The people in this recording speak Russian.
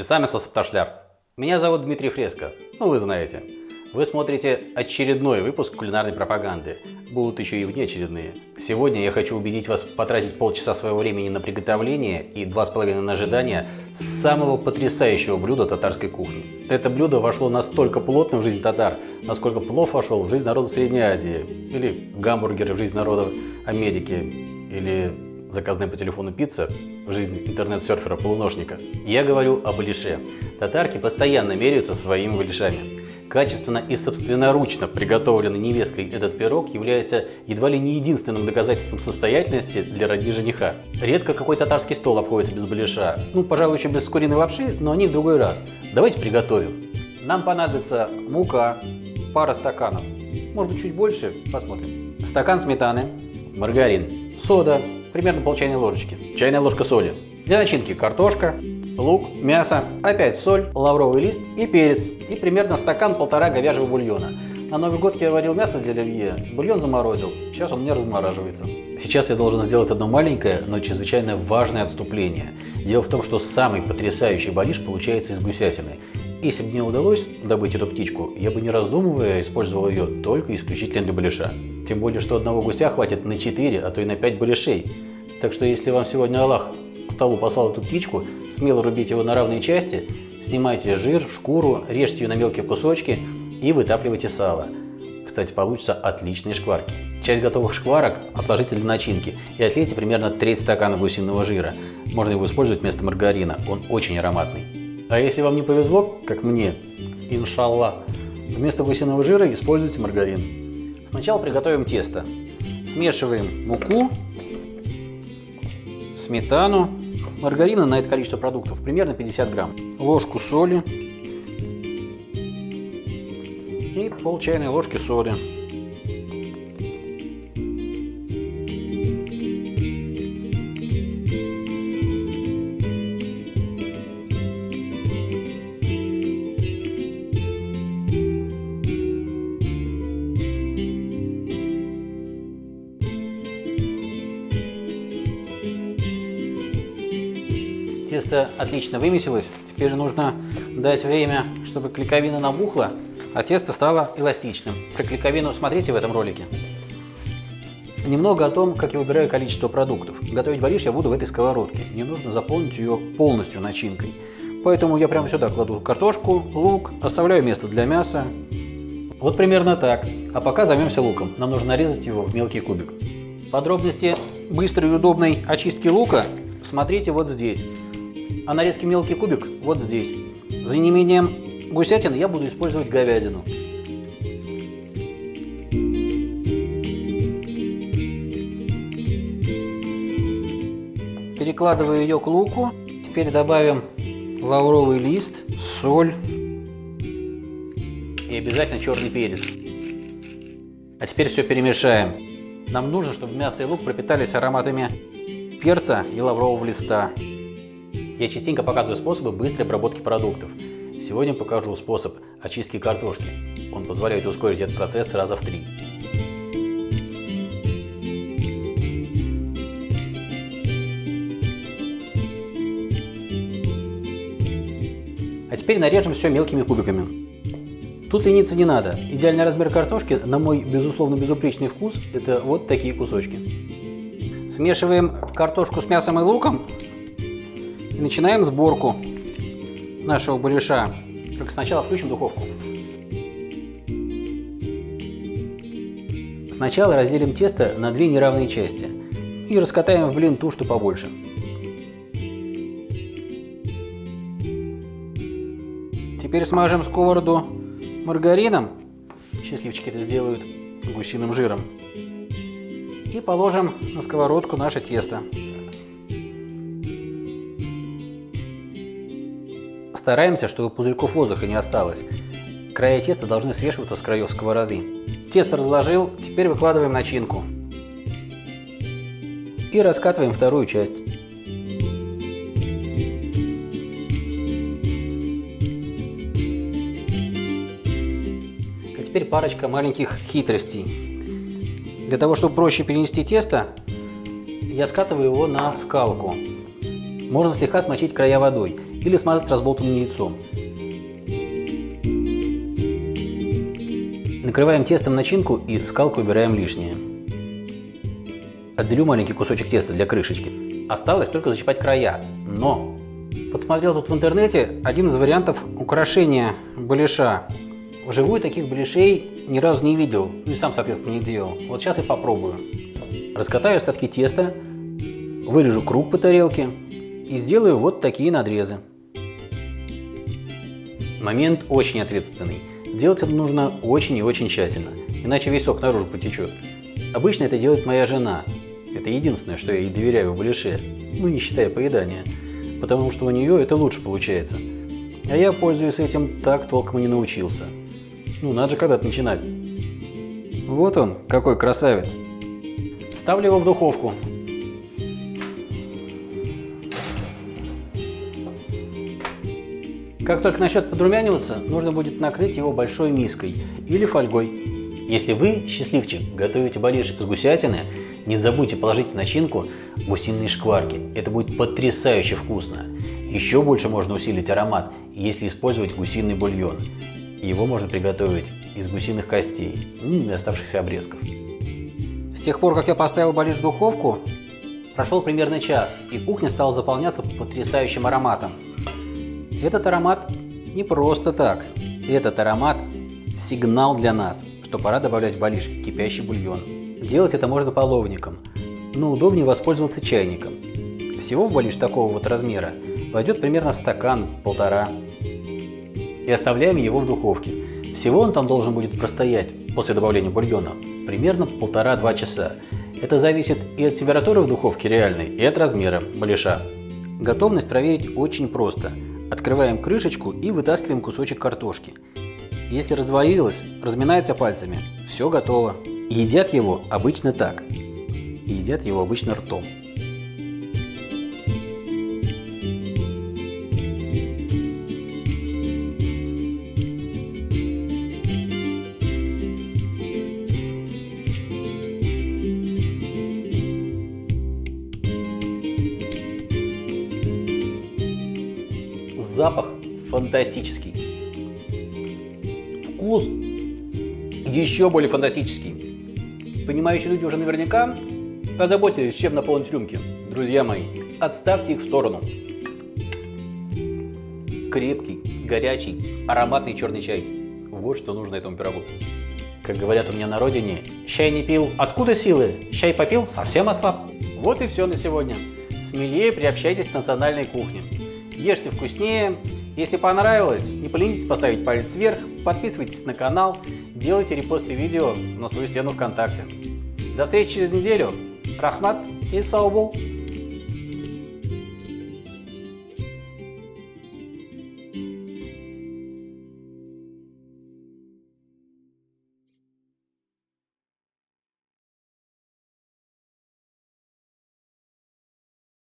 Исамиса Сапташляр. Меня зовут Дмитрий Фреско. Ну, вы знаете. Вы смотрите очередной выпуск кулинарной пропаганды. Будут еще и внеочередные. Сегодня я хочу убедить вас потратить полчаса своего времени на приготовление и два с половиной на ожидание самого потрясающего блюда татарской кухни. Это блюдо вошло настолько плотно в жизнь татар, насколько плов вошел в жизнь народов Средней Азии, или гамбургеры в жизнь народов Америки, или заказанная по телефону пицца в жизни интернет-серфера-полуношника. Я говорю об алише. Татарки постоянно меряются своими валишами. Качественно и собственноручно приготовленный невесткой этот пирог является едва ли не единственным доказательством состоятельности для родни жениха. Редко какой татарский стол обходится без балиша. Ну, пожалуй, еще без куриной лапши, но они в другой раз. Давайте приготовим. Нам понадобится мука, пара стаканов, может быть чуть больше, посмотрим. Стакан сметаны, маргарин, сода, примерно пол чайной ложечки, чайная ложка соли. Для начинки картошка, лук, мясо, опять соль, лавровый лист и перец. И примерно стакан-полтора говяжьего бульона. На Новый год я варил мясо для оливье, бульон заморозил, сейчас он не размораживается. Сейчас я должен сделать одно маленькое, но чрезвычайно важное отступление. Дело в том, что самый потрясающий балиш получается из гусятины. Если бы мне удалось добыть эту птичку, я бы не раздумывая использовал ее только исключительно для балиша. Тем более, что одного гуся хватит на 4, а то и на 5 балишей. Так что если вам сегодня Аллах к столу послал эту птичку, смело рубите его на равные части, снимайте жир, шкуру, режьте ее на мелкие кусочки и вытапливайте сало. Кстати, получатся отличные шкварки. Часть готовых шкварок отложите для начинки и отлейте примерно треть стакана гусиного жира. Можно его использовать вместо маргарина, он очень ароматный. А если вам не повезло, как мне, иншаллах, вместо гусиного жира используйте маргарин. Сначала приготовим тесто. Смешиваем муку, сметану, маргарина на это количество продуктов примерно 50 грамм, ложку соли и пол чайной ложки соли. Тесто отлично вымесилось. Теперь нужно дать время, чтобы клейковина набухла, а тесто стало эластичным. Про клейковину смотрите в этом ролике. Немного о том, как я выбираю количество продуктов. Готовить бариш я буду в этой сковородке. Мне нужно заполнить ее полностью начинкой. Поэтому я прямо сюда кладу картошку, лук, оставляю место для мяса. Вот примерно так. А пока займемся луком. Нам нужно нарезать его в мелкий кубик. Подробности быстрой и удобной очистки лука смотрите вот здесь а нарезки мелкий кубик вот здесь. За неимением гусятины я буду использовать говядину. Перекладываю ее к луку. Теперь добавим лавровый лист, соль и обязательно черный перец. А теперь все перемешаем. Нам нужно, чтобы мясо и лук пропитались ароматами перца и лаврового листа. Я частенько показываю способы быстрой обработки продуктов. Сегодня покажу способ очистки картошки. Он позволяет ускорить этот процесс раза в три. А теперь нарежем все мелкими кубиками. Тут лениться не надо. Идеальный размер картошки, на мой безусловно безупречный вкус, это вот такие кусочки. Смешиваем картошку с мясом и луком и начинаем сборку нашего балиша. Только сначала включим духовку. Сначала разделим тесто на две неравные части и раскатаем в блин ту, что побольше. Теперь смажем сковороду маргарином, счастливчики это сделают гусиным жиром, и положим на сковородку наше тесто. Стараемся, чтобы пузырьков воздуха не осталось. Края теста должны свешиваться с краев сковороды. Тесто разложил, теперь выкладываем начинку. И раскатываем вторую часть. А теперь парочка маленьких хитростей. Для того, чтобы проще перенести тесто, я скатываю его на скалку. Можно слегка смочить края водой. или смазать разболтанным яйцом. Накрываем тестом начинку и скалкой убираем лишнее. Отделю маленький кусочек теста для крышечки. Осталось только зачипать края, но подсмотрел тут в интернете один из вариантов украшения балиша. Вживую таких балишей ни разу не видел, ну и сам, соответственно, не делал. Вот сейчас и попробую. Раскатаю остатки теста, вырежу круг по тарелке и сделаю вот такие надрезы. Момент очень ответственный. Делать это нужно очень и очень тщательно, иначе весь сок наружу потечет. Обычно это делает моя жена. Это единственное, что я ей доверяю в балише, ну не считая поедания, потому что у нее это лучше получается. А я пользуюсь этим так толком и не научился. Ну, надо же когда-то начинать. Вот он, какой красавец. Ставлю его в духовку. Как только начнет подрумяниваться, нужно будет накрыть его большой миской или фольгой. Если вы, счастливчик, готовите балиш из гусятины, не забудьте положить в начинку гусиные шкварки. Это будет потрясающе вкусно. Еще больше можно усилить аромат, если использовать гусиный бульон. Его можно приготовить из гусиных костей и оставшихся обрезков. С тех пор, как я поставил балиш в духовку, прошел примерно час, и кухня стала заполняться потрясающим ароматом. Этот аромат не просто так. Этот аромат – сигнал для нас, что пора добавлять в балиш кипящий бульон. Делать это можно половником, но удобнее воспользоваться чайником. Всего в балиш такого вот размера войдет примерно стакан-полтора. И оставляем его в духовке. Всего он там должен будет простоять после добавления бульона примерно полтора-два часа. Это зависит и от температуры в духовке реальной, и от размера балиша. Готовность проверить очень просто – Открываем крышечку и вытаскиваем кусочек картошки. Если развалилось, разминается пальцами, все готово. Едят его обычно так. Едят его обычно ртом. Запах фантастический. Вкус еще более фантастический. Понимающие люди уже наверняка озаботились, чем наполнить рюмки. Друзья мои, отставьте их в сторону. Крепкий, горячий, ароматный черный чай. Вот что нужно этому пирогу. Как говорят у меня на родине, чай не пил, откуда силы? Чай попил, совсем ослаб. Вот и все на сегодня. Смелее приобщайтесь к национальной кухне ешьте вкуснее. Если понравилось, не поленитесь поставить палец вверх, подписывайтесь на канал, делайте репосты видео на свою стену ВКонтакте. До встречи через неделю. Рахмат и Саубул.